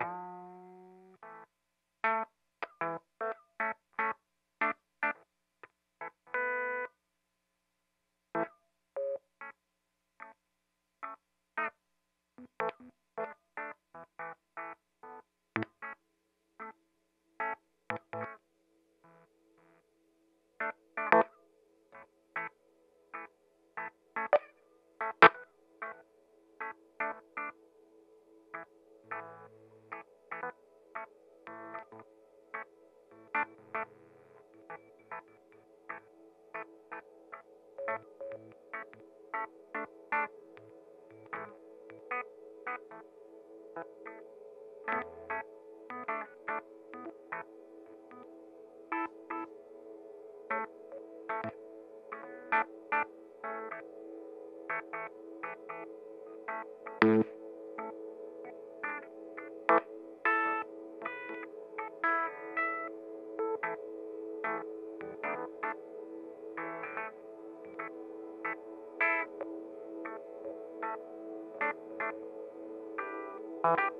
you Thank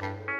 Thank